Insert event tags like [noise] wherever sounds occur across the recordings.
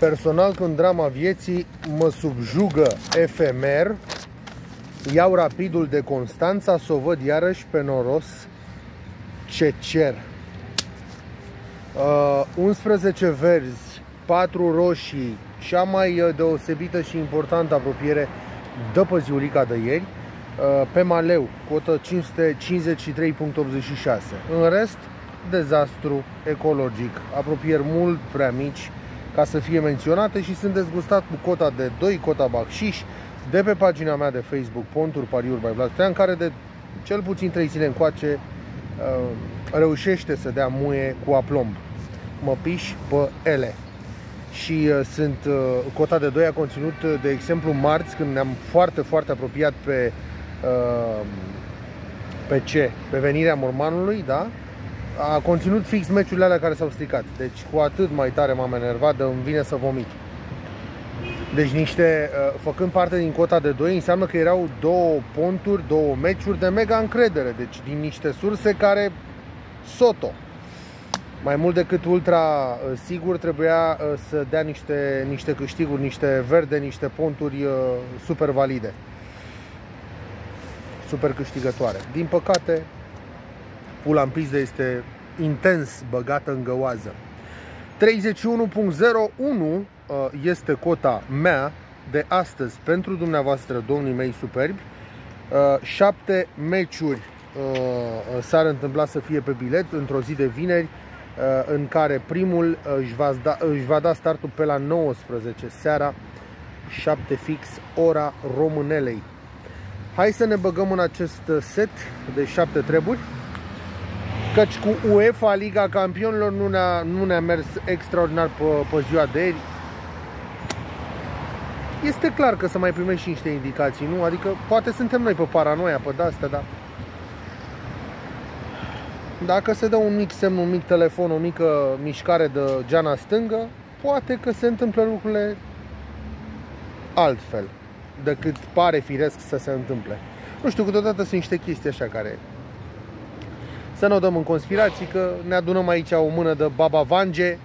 Personal, când drama vieții mă subjugă efemer, iau rapidul de Constanța să o văd iarăși pe noros ce cer. Uh, 11 verzi, 4 roșii, cea mai uh, deosebită și importantă apropiere dă pe ziulica de ieri, uh, pe Maleu, cotă 553.86. În rest, dezastru ecologic, apropieri mult prea mici ca să fie menționate și sunt dezgustat cu cota de 2, cota Bacșiș, de pe pagina mea de Facebook, Ponturi Pariuri by Vlad Stoian, care de cel puțin 3 zile încoace uh, reușește să dea muie cu aplomb. Mă piș pe ele. Și uh, sunt uh, cota de 2 a conținut, uh, de exemplu, marți, când ne-am foarte, foarte apropiat pe uh, pe ce? Pe venirea mormanului, da? A conținut fix meciurile alea care s-au stricat. Deci cu atât mai tare m-am enervat de îmi vine să vomit. Deci niște, uh, făcând parte din cota de 2, înseamnă că erau două ponturi, două meciuri de mega încredere. Deci din niște surse care soto. Mai mult decât ultra uh, sigur, trebuia uh, să dea niște, niște câștiguri, niște verde, niște ponturi super valide. Super câștigătoare. Din păcate, pula în pizdă este intens băgată în găoază. 31.01 Uh, este cota mea de astăzi pentru dumneavoastră, domnii mei superbi. Uh, șapte meciuri uh, s-ar întâmpla să fie pe bilet într-o zi de vineri în care primul își va, da, își va da startul pe la 19 seara 7 fix ora românelei. Hai să ne băgăm în acest set de șapte treburi căci cu UEFA Liga Campionilor nu ne-a, nu ne mers extraordinar pe, pe ziua de ieri este clar că să mai primești și niște indicații, nu? Adică poate suntem noi pe paranoia, pe de-astea, dar dacă se dă un mic semn, un mic telefon, o mică mișcare de geana stângă, poate că se întâmplă lucrurile altfel decât pare firesc să se întâmple. Nu știu, câteodată sunt niște chestii așa care să nu o dăm în conspirații, că ne adunăm aici o mână de Baba Vange,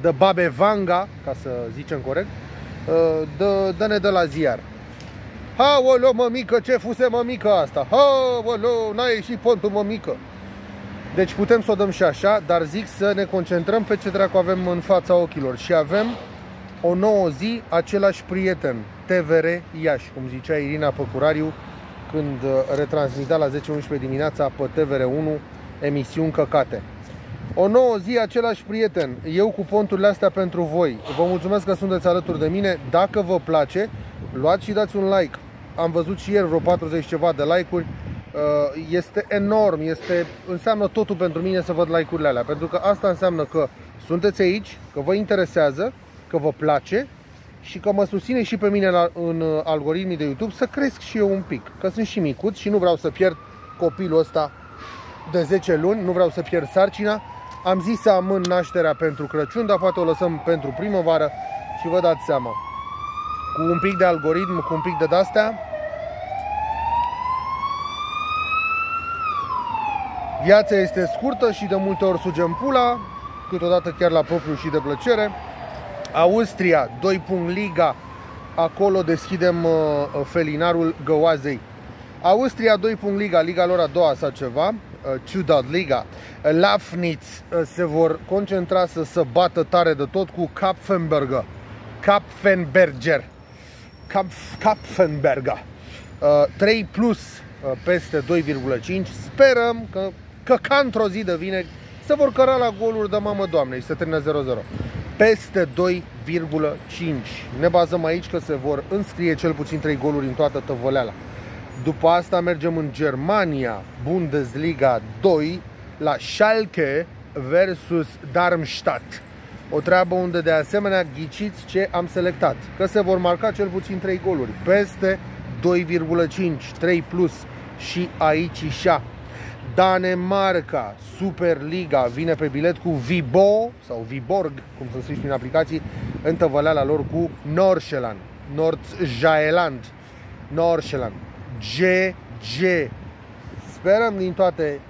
de Babe Vanga, ca să zicem corect, Uh, dă, dă-ne de la ziar. Ha, oleo, mămică, ce fuse mămică asta? Ha, oleo, n-a ieșit pontul mămică. Deci putem să o dăm și așa, dar zic să ne concentrăm pe ce dracu avem în fața ochilor. Și avem o nouă zi, același prieten, TVR Iași, cum zicea Irina Păcurariu, când uh, retransmita la 10-11 dimineața pe TVR1 emisiuni căcate. O nouă zi, același prieten. Eu cu ponturile astea pentru voi. Vă mulțumesc că sunteți alături de mine. Dacă vă place, luați și dați un like. Am văzut și ieri vreo 40 ceva de like-uri. Uh, este enorm, este, înseamnă totul pentru mine să văd like-urile alea. Pentru că asta înseamnă că sunteți aici, că vă interesează, că vă place și că mă susține și pe mine la, în uh, algoritmii de YouTube să cresc și eu un pic. Că sunt și micuț și nu vreau să pierd copilul ăsta de 10 luni, nu vreau să pierd sarcina am zis să amân nașterea pentru Crăciun, dar poate o lăsăm pentru primăvară și vă dați seama. Cu un pic de algoritm, cu un pic de dastea. Viața este scurtă și de multe ori sugem pula, câteodată chiar la propriu și de plăcere. Austria, 2 Liga, acolo deschidem uh, felinarul Găoazei. Austria, 2 Liga, Liga lor a doua sau ceva. Uh, Ciudad Liga. Lafnitz uh, se vor concentra să se bată tare de tot cu Kapfenberger. Kapfenberger. Kapf, Kapfenberger. 3 uh, plus peste 2,5. Sperăm că, că ca într-o zi de vine se vor căra la goluri de mamă doamne și se termină 0-0. Peste 2,5. Ne bazăm aici că se vor înscrie cel puțin 3 goluri în toată tăvăleala. După asta mergem în Germania, Bundesliga 2, la Schalke versus Darmstadt. O treabă unde de asemenea ghiciți ce am selectat. Că se vor marca cel puțin 3 goluri. Peste 2,5, 3 plus și aici și Danemarca, Superliga, vine pe bilet cu Vibo sau Viborg, cum să scrie prin aplicații, în tăvăleala lor cu Nordsjælland, Nordjylland, Nordsjælland. GG. Sperăm din toate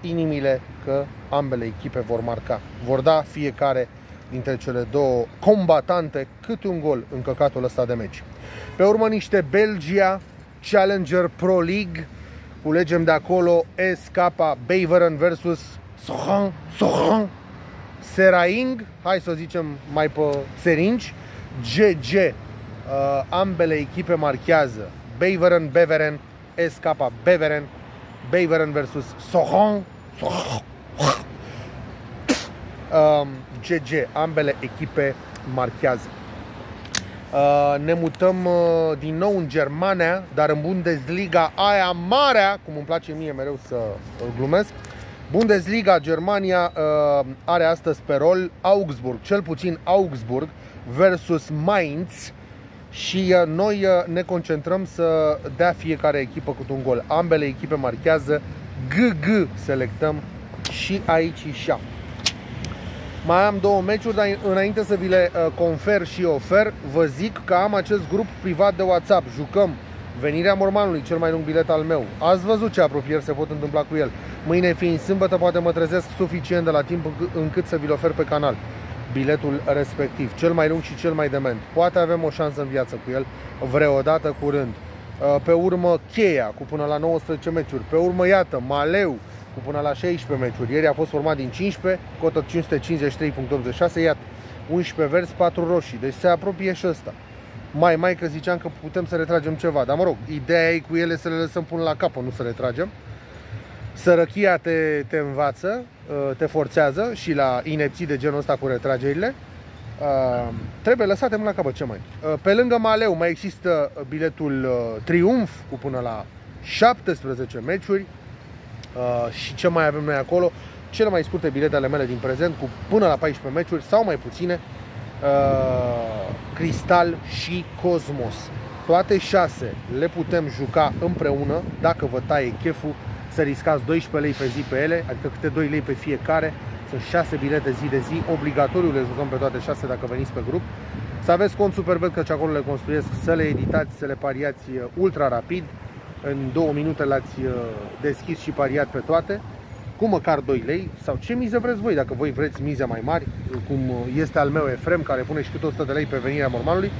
inimile că ambele echipe vor marca. Vor da fiecare dintre cele două combatante câte un gol în căcatul ăsta de meci. Pe urmă niște Belgia Challenger Pro League, culegem de acolo SK Beveren versus Sohan, Sohan, Seraing, hai să zicem mai pe seringi, GG, uh, ambele echipe marchează. Beveren, Beveren, SK Beveren, Beveren versus Sohan, Sohan, um, GG, ambele echipe marchează. Uh, ne mutăm uh, din nou în Germania, dar în Bundesliga aia marea, cum îmi place mie mereu să glumesc. Bundesliga Germania uh, are astăzi pe rol Augsburg, cel puțin Augsburg versus Mainz și noi ne concentrăm să dea fiecare echipă cu un gol. Ambele echipe marchează GG selectăm și aici și mai am două meciuri, dar înainte să vi le uh, confer și ofer, vă zic că am acest grup privat de WhatsApp. Jucăm Venirea Mormanului, cel mai lung bilet al meu. Ați văzut ce apropieri se pot întâmpla cu el. Mâine fiind sâmbătă, poate mă trezesc suficient de la timp încât să vi-l ofer pe canal. Biletul respectiv, cel mai lung și cel mai dement. Poate avem o șansă în viață cu el vreodată curând. Uh, pe urmă, Cheia, cu până la 19 meciuri. Pe urmă, iată, Maleu, cu până la 16 meciuri. Ieri a fost format din 15, cotă 553.86, iată, 11 verzi, 4 roșii. Deci se apropie și ăsta. Mai, mai că ziceam că putem să retragem ceva, dar mă rog, ideea e cu ele să le lăsăm până la capă, nu să retragem. Sărăchia te, te învață, uh, te forțează și la inepții de genul ăsta cu retragerile. Uh, trebuie lăsate mâna la capăt, ce mai. Uh, pe lângă Maleu mai există biletul Triumf cu până la 17 meciuri, Uh, și ce mai avem noi acolo, cele mai scurte bilete ale mele din prezent cu până la 14 meciuri sau mai puține uh, Cristal și Cosmos. Toate șase le putem juca împreună dacă vă taie cheful să riscați 12 lei pe zi pe ele, adică câte 2 lei pe fiecare. Sunt 6 bilete zi de zi, obligatoriu le jucăm pe toate 6 dacă veniți pe grup. Să aveți cont Superbet că acolo le construiesc, să le editați, să le pariați uh, ultra rapid în două minute l-ați uh, deschis și pariat pe toate, cu măcar 2 lei sau ce mize vreți voi, dacă voi vreți mize mai mari, cum uh, este al meu Efrem, care pune și câte 100 de lei pe venirea mormanului,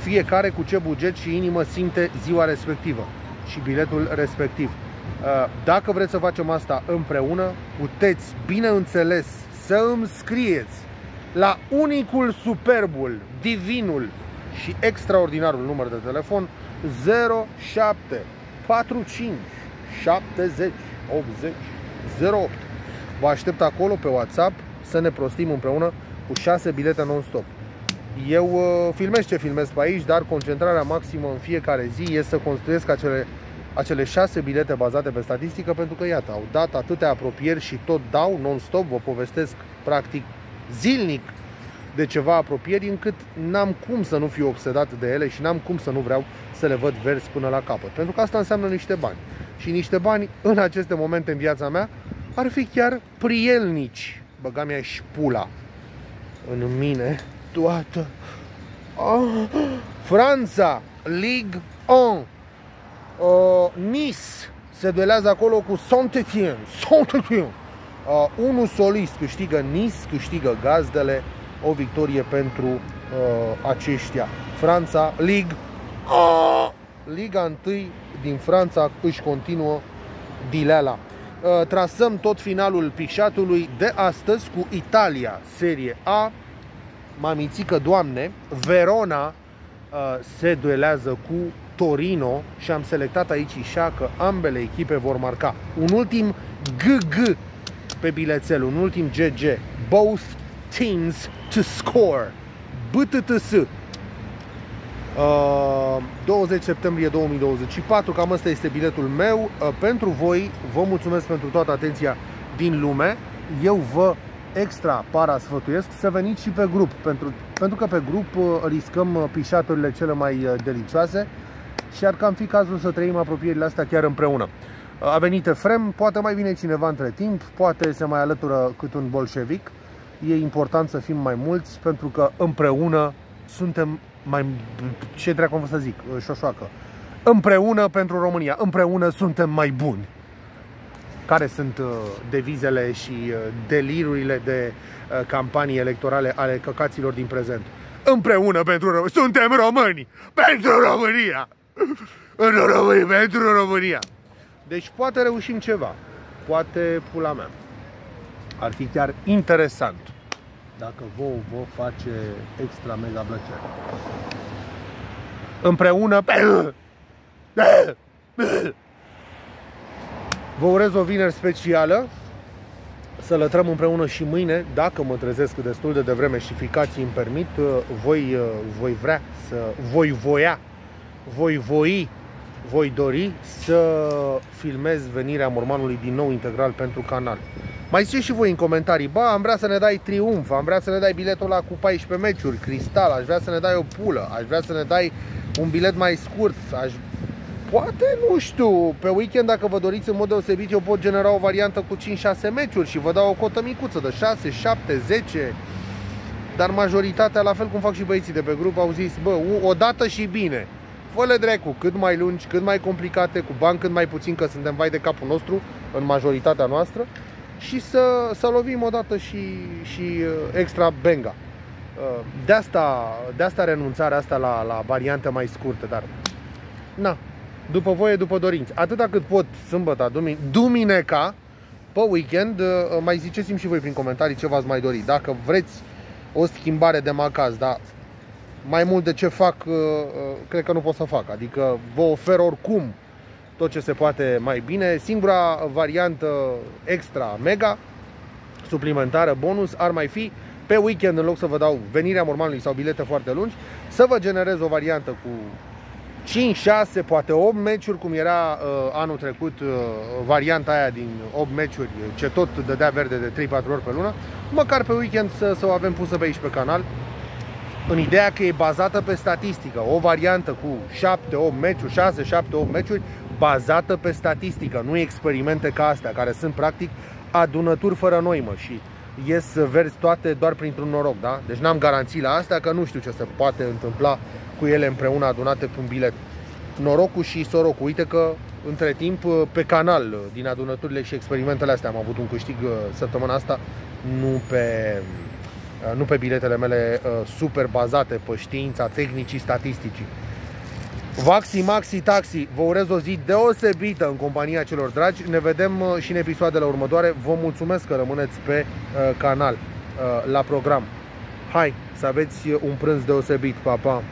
fiecare cu ce buget și inimă simte ziua respectivă și biletul respectiv. Uh, dacă vreți să facem asta împreună, puteți, bineînțeles, să îmi scrieți la unicul, superbul, divinul și extraordinarul număr de telefon 07 45 70 80 08. Vă aștept acolo pe WhatsApp să ne prostim împreună cu 6 bilete non-stop. Eu uh, filmez ce filmez pe aici, dar concentrarea maximă în fiecare zi este să construiesc acele, acele 6 bilete bazate pe statistică, pentru că, iată, au dat atâtea apropieri și tot dau non-stop, vă povestesc practic zilnic de ceva apropieri încât n-am cum să nu fiu obsedat de ele și n-am cum să nu vreau să le văd verzi până la capăt. Pentru că asta înseamnă niște bani. Și niște bani în aceste momente în viața mea ar fi chiar prielnici. Băga mea și șpula în mine toată. Oh, Franța, Ligue 1, uh, Nice se duelează acolo cu Saint-Étienne. Saint-Étienne. Uh, unul solist câștigă Nice, câștigă gazdele, o victorie pentru uh, aceștia. Franța, Ligue Liga 1 din Franța își continuă dileala. Uh, trasăm tot finalul pișatului de astăzi cu Italia, Serie A. Mamițică, doamne, Verona uh, se duelează cu Torino și am selectat aici și că ambele echipe vor marca. Un ultim GG pe bilețel, un ultim GG. Both teams to score. BTTS. 20 uh, septembrie 2024, cam asta este biletul meu. Uh, pentru voi, vă mulțumesc pentru toată atenția din lume. Eu vă extra para sfătuiesc să veniți și pe grup, pentru, pentru că pe grup uh, riscăm pișaturile cele mai delicioase și ar cam fi cazul să trăim apropierile astea chiar împreună. A venit Efrem, poate mai vine cineva între timp, poate se mai alătură cât un bolșevic. E important să fim mai mulți pentru că împreună suntem mai, ce dracu să zic, șoșoacă. Împreună pentru România, împreună suntem mai buni. care sunt devizele și delirurile de campanii electorale ale căcaților din prezent. Împreună pentru România. Suntem români! Pentru România! [laughs] În România, pentru România! Deci poate reușim ceva. Poate pula mea. Ar fi chiar interesant dacă vouă vă face extra mega plăcere. Împreună pe... Vă urez o vineri specială să lătrăm împreună și mâine, dacă mă trezesc destul de devreme și ficații îmi permit, voi, voi vrea să, voi voia, voi voi voi dori să filmez venirea mormanului din nou integral pentru canal. Mai ziceți și voi în comentarii, ba, am vrea să ne dai triumf, am vrea să ne dai biletul la cu 14 meciuri, cristal, aș vrea să ne dai o pulă, aș vrea să ne dai un bilet mai scurt, aș... Poate, nu știu, pe weekend dacă vă doriți în mod deosebit, eu pot genera o variantă cu 5-6 meciuri și vă dau o cotă micuță de 6, 7, 10, dar majoritatea, la fel cum fac și băieții de pe grup, au zis, bă, o dată și bine. Fă drecu, cât mai lungi, cât mai complicate, cu bani cât mai puțin, că suntem vai de capul nostru, în majoritatea noastră, și să, să lovim odată și, și uh, extra benga. Uh, de asta, de asta renunțarea asta la, la variante mai scurte, dar na, după voie, după dorinți. Atâta cât pot, sâmbătă, dumineca, pe weekend, uh, mai ziceți-mi și voi prin comentarii ce v-ați mai dori. Dacă vreți o schimbare de macaz, dar mai mult de ce fac, uh, uh, cred că nu pot să fac. Adică vă ofer oricum tot ce se poate mai bine. Singura variantă extra mega, suplimentară, bonus, ar mai fi pe weekend, în loc să vă dau venirea mormanului sau bilete foarte lungi, să vă generez o variantă cu 5, 6, poate 8 meciuri, cum era uh, anul trecut uh, varianta aia din 8 meciuri, ce tot dădea verde de 3-4 ori pe lună, măcar pe weekend să, să o avem pusă pe aici pe canal în ideea că e bazată pe statistică. O variantă cu 7-8 meciuri, 6-7-8 meciuri, bazată pe statistică, nu experimente ca astea, care sunt practic adunături fără noimă și ies verzi toate doar printr-un noroc, da? Deci n-am garanții la astea că nu știu ce se poate întâmpla cu ele împreună adunate pe un bilet. Norocul și sorocul. Uite că între timp pe canal din adunăturile și experimentele astea am avut un câștig uh, săptămâna asta, nu pe Uh, nu pe biletele mele uh, super bazate pe știința tehnicii statisticii. Vaxi, Maxi, Taxi, vă urez o zi deosebită în compania celor dragi. Ne vedem uh, și în episoadele următoare. Vă mulțumesc că rămâneți pe canal, la program. Hai, să aveți un prânz deosebit. Pa, pa!